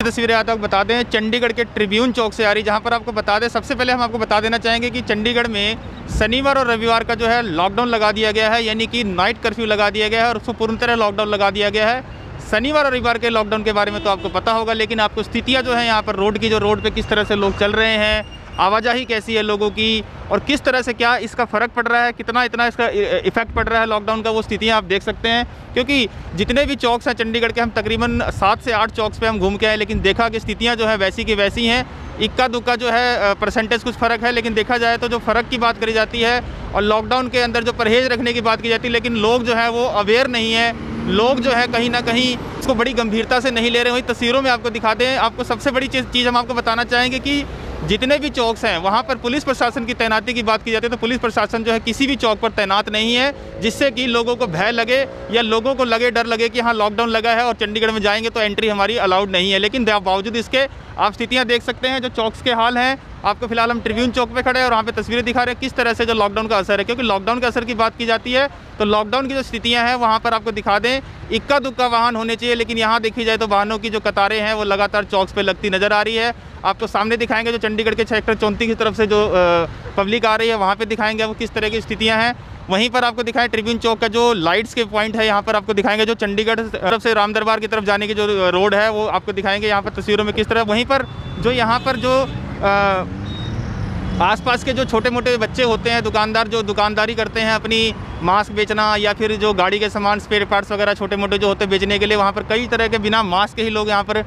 तस्वीरें आता आपको बता दें, चंडीगढ़ के ट्रिब्यून चौक से आ रही, जहाँ पर आपको बता दें, सबसे पहले हम आपको बता देना चाहेंगे कि चंडीगढ़ में शनिवार और रविवार का जो है लॉकडाउन लगा दिया गया है, यानी कि नाइट कर्फ्यू लगा दिया गया है और उसको पूर्ण तरह लॉकडाउन लगा दिया गया है। शनिवार और रविवार के लॉकडाउन के बारे में तो आपको पता होगा, लेकिन आपको स्थितियाँ जो है यहाँ पर रोड की, जो रोड पर किस तरह से लोग चल रहे हैं आवाजाही कैसी है लोगों की और किस तरह से क्या इसका फ़र्क पड़ रहा है, कितना इतना इसका इफ़ेक्ट पड़ रहा है लॉकडाउन का, वो स्थितियाँ आप देख सकते हैं। क्योंकि जितने भी चौक्स हैं चंडीगढ़ के, हम तकरीबन सात से आठ चौक्स पे हम घूम के आए, लेकिन देखा कि स्थितियाँ जो है वैसी की वैसी हैं। इक्का दुक्का जो है परसेंटेज कुछ फ़र्क है, लेकिन देखा जाए तो जो फ़र्क की बात करी जाती है और लॉकडाउन के अंदर जो परहेज़ रखने की बात की जाती है, लेकिन लोग जो है वो अवेयर नहीं है। लोग जो है कहीं ना कहीं इसको बड़ी गंभीरता से नहीं ले रहे वही तस्वीरों में आपको दिखाते हैं, आपको सबसे बड़ी चीज़ चीज़ हम आपको बताना चाहेंगे कि जितने भी चौकस हैं, वहाँ पर पुलिस प्रशासन की तैनाती की बात की जाती है तो पुलिस प्रशासन जो है किसी भी चौक पर तैनात नहीं है, जिससे कि लोगों को भय लगे या लोगों को लगे, डर लगे कि हाँ लॉकडाउन लगा है और चंडीगढ़ में जाएँगे तो एंट्री हमारी अलाउड नहीं है। लेकिन बावजूद इसके, आप स्थितियाँ देख सकते हैं, जो चौकस के हाल हैं आपको फ़िलहाल हम ट्रिब्यून चौक पे खड़े हैं और वहाँ पे तस्वीरें दिखा रहे हैं किस तरह से जो लॉकडाउन का असर है। क्योंकि लॉकडाउन के असर की बात की जाती है तो लॉकडाउन की जो स्थितियाँ हैं, वहाँ पर आपको दिखा दें इक्का दुक्का वाहन होने चाहिए, लेकिन यहाँ देखी जाए तो वाहनों की जो कतारें हैं, वो लगातार चौक्स पर लगती नज़र आ रही है। आपको सामने दिखाएँगे जो चंडीगढ़ के सेक्टर चौंतीस की तरफ़ से जो पब्लिक आ रही है, वहाँ पर दिखाएँगे वो किस तरह की स्थितियाँ हैं। वहीं पर आपको दिखाएँ ट्रिब्यून चौक का जो लाइट्स के पॉइंट है, यहाँ पर आपको दिखाएँगे जो चंडीगढ़ तरफ़ से राम दरबार की तरफ़ जाने की जो रोड है, वो आपको दिखाएँगे यहाँ पर तस्वीरों में किस तरह। वहीं पर जो यहाँ पर जो आसपास के जो छोटे मोटे बच्चे होते हैं दुकानदार जो दुकानदारी करते हैं अपनी मास्क बेचना या फिर जो गाड़ी के सामान स्पेयर पार्ट्स वगैरह छोटे मोटे जो होते हैं बेचने के लिए वहाँ पर कई तरह के बिना मास्क के ही लोग यहाँ पर आ,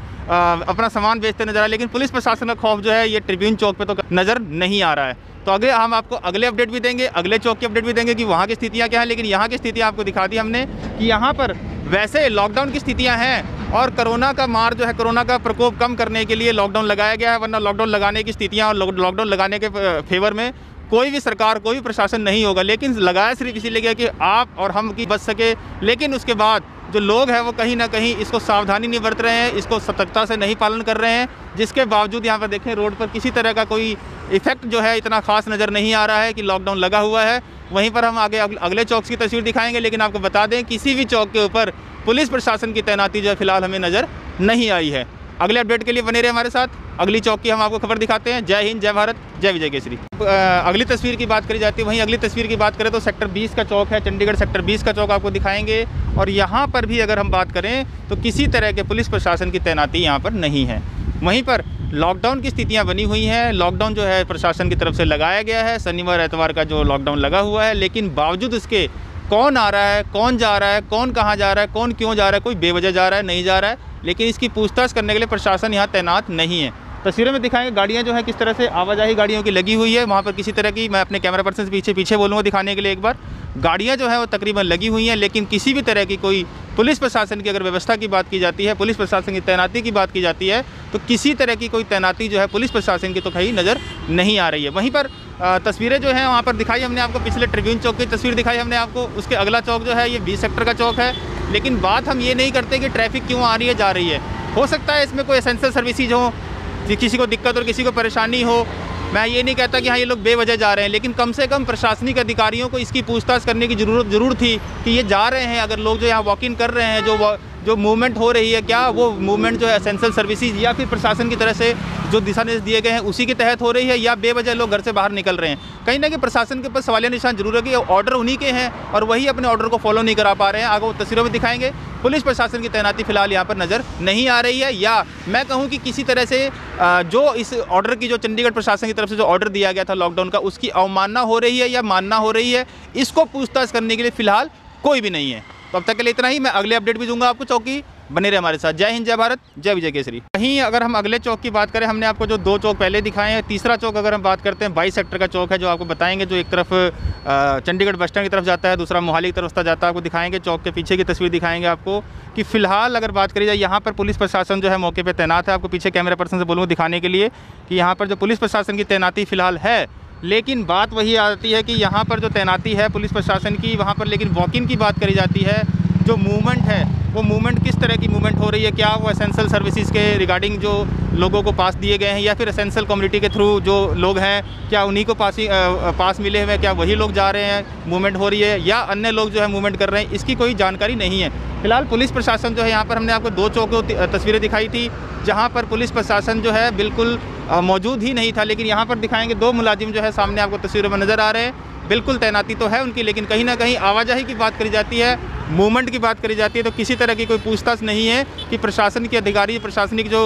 अपना सामान बेचते नज़र आए। लेकिन पुलिस प्रशासन का खौफ जो है ये ट्रिब्यून चौक पर तो नज़र नहीं आ रहा है। तो अगले हम आपको अगले अपडेट भी देंगे अगले चौक की अपडेट भी देंगे कि वहाँ की स्थितियाँ क्या हैं। लेकिन यहाँ की स्थितियाँ आपको दिखा दी हमने कि यहाँ पर वैसे लॉकडाउन की स्थितियाँ हैं और कोरोना का मार जो है, कोरोना का प्रकोप कम करने के लिए लॉकडाउन लगाया गया है, वरना लॉकडाउन लगाने की स्थितियाँ और लॉकडाउन लगाने के फेवर में कोई भी सरकार, कोई भी प्रशासन नहीं होगा। लेकिन लगाया सिर्फ़ इसीलिए गया कि आप और हम की बच सके। लेकिन उसके बाद जो लोग हैं, वो कहीं ना कहीं इसको सावधानी नहीं बरत रहे हैं, इसको सतर्कता से नहीं पालन कर रहे हैं, जिसके बावजूद यहाँ पर देखें, रोड पर किसी तरह का कोई इफ़ेक्ट जो है, इतना खास नज़र नहीं आ रहा है कि लॉकडाउन लगा हुआ है। वहीं पर हम आगे अगले चौक की तस्वीर दिखाएँगे, लेकिन आपको बता दें, किसी भी चौक के ऊपर पुलिस प्रशासन की तैनाती जो है फ़िलहाल हमें नज़र नहीं आई है। अगले अपडेट के लिए बने रहे हमारे साथ। अगली चौक हम आपको खबर दिखाते हैं। जय हिंद, जय भारत, जय विजय केसरी। अगली तस्वीर की बात करी जाती है, वहीं अगली तस्वीर की बात करें तो सेक्टर 20 का चौक है, चंडीगढ़ सेक्टर 20 का चौक आपको दिखाएँगे। और यहाँ पर भी अगर हम बात करें तो किसी तरह के पुलिस प्रशासन की तैनाती यहाँ पर नहीं है। वहीं पर लॉकडाउन की स्थितियाँ बनी हुई हैं। लॉकडाउन जो है प्रशासन की तरफ़ से लगाया गया है। शनिवार एतवार का जो लॉकडाउन लगा हुआ है, लेकिन बावजूद उसके कौन आ रहा है, कौन जा रहा है, कौन कहाँ जा रहा है, कौन क्यों जा रहा है, कोई बेवजह जा रहा है, नहीं जा रहा है, लेकिन इसकी पूछताछ करने के लिए प्रशासन यहाँ तैनात नहीं है। तस्वीरों में दिखाएँगे गाड़ियाँ जो है, किस तरह से आवाजाही गाड़ियों की लगी हुई है। वहाँ पर किसी तरह की, मैं अपने कैमरा पर्सन से पीछे पीछे बोलूँगा दिखाने के लिए एक बार। गाड़ियाँ जो है वो तकरीबन लगी हुई हैं, लेकिन किसी भी तरह की कोई पुलिस प्रशासन की अगर व्यवस्था की बात की जाती है, पुलिस प्रशासन की तैनाती की बात की जाती है तो किसी तरह की कोई तैनाती जो है पुलिस प्रशासन की तो कहीं नज़र नहीं आ रही है। वहीं पर तस्वीरें जो हैं वहाँ पर दिखाई हमने आपको पिछले ट्रिब्यून चौक की तस्वीर दिखाई हमने आपको, उसके अगला चौक जो है ये बी सेक्टर का चौक है, लेकिन बात हम ये नहीं करते कि ट्रैफ़िक क्यों आ रही है, जा रही है। हो सकता है इसमें कोई एसेंशियल सर्विसेज़ हो किसी को दिक्कत और किसी को परेशानी हो मैं ये नहीं कहता कि हाँ ये लोग बेवजह जा रहे हैं, लेकिन कम से कम प्रशासनिक अधिकारियों को इसकी पूछताछ करने की ज़रूरत ज़रूर थी कि ये जा रहे हैं। अगर लोग जो यहाँ वॉक इन कर रहे हैं, जो जो मूवमेंट हो रही है, क्या वो मूवमेंट जो है असेंशल सर्विसेज़ या फिर प्रशासन की तरह से जो दिशा निर्देश दिए गए हैं, उसी के तहत हो रही है या बेवजह लोग घर से बाहर निकल रहे हैं? कहीं ना कहीं प्रशासन के ऊपर सवालिया निशान ज़रूर है कि ऑर्डर उन्हीं के हैं और वही अपने ऑर्डर को फॉलो नहीं करा पा रहे हैं। आगे वो तस्वीरों में दिखाएँगे। पुलिस प्रशासन की तैनाती फ़िलहाल यहाँ पर नज़र नहीं आ रही है या मैं कहूँ कि किसी तरह से जो इस ऑर्डर की जो चंडीगढ़ प्रशासन की तरफ़ से जो ऑर्डर दिया गया था लॉकडाउन का, उसकी अवमानना हो रही है या मानना हो रही है, इसको पूछताछ करने के लिए फ़िलहाल कोई भी नहीं है। तो अब तक के लिए इतना ही, मैं अगले अपडेट भी दूँगा आपको, चौकी। बने रहे हमारे साथ। जय हिंद, जय भारत, जय विजय केसरी। कहीं अगर हम अगले चौक की बात करें, हमने आपको जो दो चौक पहले दिखाए हैं, तीसरा चौक अगर हम बात करते हैं, बाईस सेक्टर का चौक है, जो आपको बताएँगे, जो एक तरफ़ चंडीगढ़ बस स्टैंड की तरफ़ जाता है, दूसरा मोहाली की तरफ़ जाता है, आपको दिखाएँगे, चौक के पीछे की तस्वीर दिखाएँगे आपको कि फ़िलहाल अगर बात करी जाए, यहाँ पर पुलिस प्रशासन जो है मौके पर तैनात है। आपको पीछे कैमरा पर्सन से बोलूँगा दिखाने के लिए कि यहाँ पर जो पुलिस प्रशासन की तैनाती फ़िलहाल है, लेकिन बात वही आती है कि यहाँ पर जो तैनाती है पुलिस प्रशासन की, वहाँ पर लेकिन वॉकिंग की बात करी जाती है, जो मूवमेंट है वो मूवमेंट किस तरह की मूवमेंट हो रही है? क्या वो एसेंशियल सर्विसेज़ के रिगार्डिंग जो लोगों को पास दिए गए हैं या फिर एसेंशियल कम्युनिटी के थ्रू जो लोग हैं, क्या उन्हीं को पास पास मिले हुए हैं? क्या वही लोग जा रहे हैं? मूवमेंट हो रही है या अन्य लोग जो है मूवमेंट कर रहे हैं? इसकी कोई जानकारी नहीं है। फ़िलहाल पुलिस प्रशासन जो है, यहाँ पर हमने आपको दो चौकों तस्वीरें दिखाई थी, जहाँ पर पुलिस प्रशासन जो है बिल्कुल मौजूद ही नहीं था, लेकिन यहाँ पर दिखाएँगे दो मुलाजिम जो है सामने आपको तस्वीरों में नज़र आ रहे हैं। बिल्कुल तैनाती तो है उनकी, लेकिन कहीं ना कहीं आवाजाही की बात करी जाती है मूवमेंट की बात करी जाती है तो किसी तरह की कोई पूछताछ नहीं है कि प्रशासन के अधिकारी, प्रशासनिक जो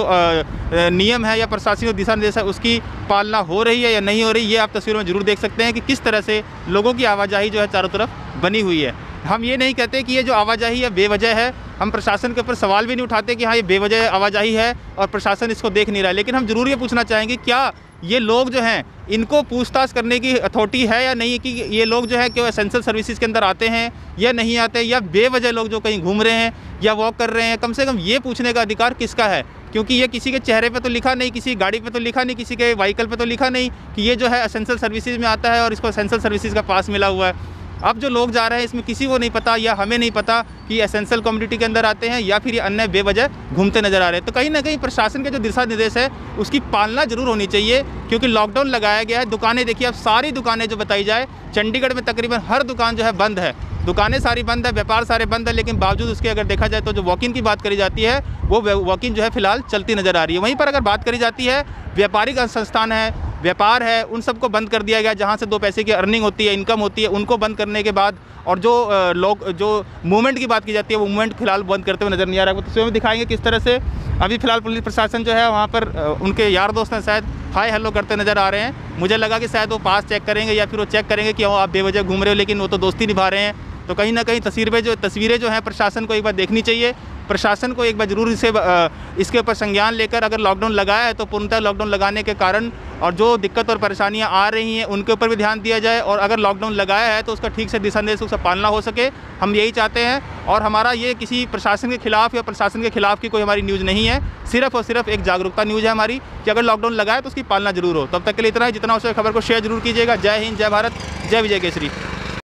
नियम है या प्रशासनिक दिशा निर्देश है, उसकी पालना हो रही है या नहीं हो रही, ये आप तस्वीरों में ज़रूर देख सकते हैं कि किस तरह से लोगों की आवाजाही जो है चारों तरफ़ बनी हुई है। हम ये नहीं कहते कि ये जो आवाजाही है बेवजह है, हम प्रशासन के ऊपर सवाल भी नहीं उठाते कि हाँ ये बेवजह आवाजाही है और प्रशासन इसको देख नहीं रहा है, लेकिन हम ज़रूर ये पूछना चाहेंगे, क्या ये लोग जो हैं, इनको पूछताछ करने की अथॉरिटी है या नहीं कि ये लोग जो है कि एसेंशियल सर्विसेज़ के अंदर आते हैं या नहीं आते या बेवजह लोग जो कहीं घूम रहे हैं या वॉक कर रहे हैं, कम से कम ये पूछने का अधिकार किसका है? क्योंकि ये किसी के चेहरे पे तो लिखा नहीं, किसी गाड़ी पे तो लिखा नहीं, किसी के व्हीकल पे तो लिखा नहीं कि ये जो है असेंशियल सर्विसेज़ में आता है और इसको असेंशियल सर्विसेज़ का पास मिला हुआ है। अब जो लोग जा रहे हैं, इसमें किसी को नहीं पता या हमें नहीं पता कि एसेंशियल कम्युनिटी के अंदर आते हैं या फिर ये अन्य बेवजह घूमते नज़र आ रहे हैं। तो कहीं ना कहीं प्रशासन के जो दिशा निर्देश है, उसकी पालना ज़रूर होनी चाहिए, क्योंकि लॉकडाउन लगाया गया है। दुकानें देखिए, अब सारी दुकानें जो बताई जाए, चंडीगढ़ में तकरीबन हर दुकान जो है बंद है। दुकानें सारी बंद है, व्यापार सारे बंद है, लेकिन बावजूद उसके अगर देखा जाए तो जो वॉकिंग की बात करी जाती है, वो वॉकिंग जो है फ़िलहाल चलती नज़र आ रही है। वहीं पर अगर बात करी जाती है, व्यापारिक संस्थान है व्यापार है, उन सबको बंद कर दिया गया, जहाँ से दो पैसे की अर्निंग होती है इनकम होती है, उनको बंद करने के बाद और जो लोग, जो मूवमेंट की बात की जाती है, वो मूवमेंट फ़िलहाल बंद करते हुए नज़र नहीं आ रहा है। वो तस्वीर में दिखाएँगे किस तरह से अभी फ़िलहाल पुलिस प्रशासन जो है, वहाँ पर उनके यार दोस्त हैं, शायद हाई हेलो करते नज़र आ रहे हैं। मुझे लगा कि शायद वो पास चेक करेंगे या फिर वो चेक करेंगे कि आप बेवजह घूम रहे हो, लेकिन वो तो दोस्ती निभा रहे हैं। तो कहीं ना कहीं तस्वीरें जो तस्वीरें जो हैं प्रशासन को एक बार देखनी चाहिए। प्रशासन को एक बार ज़रूर इसे इसके ऊपर संज्ञान लेकर अगर लॉकडाउन लगाया है तो पूर्णतः लॉकडाउन लगाने के कारण और जो दिक्कत और परेशानियाँ आ रही हैं, उनके ऊपर भी ध्यान दिया जाए और अगर लॉकडाउन लगाया है तो उसका ठीक से दिशा निर्देश उसका पालना हो सके। हम यही चाहते हैं और हमारा ये किसी प्रशासन के खिलाफ या प्रशासन के खिलाफ की कोई हमारी न्यूज़ नहीं है। सिर्फ़ और सिर्फ़ एक जागरूकता न्यूज़ है हमारी कि अगर लॉकडाउन लगाए तो उसकी पालना ज़रूर हो। तब तक के लिए इतना है। जितना उसे खबर को शेयर ज़रूर कीजिएगा। जय हिंद, जय भारत, जय विजय केसरी।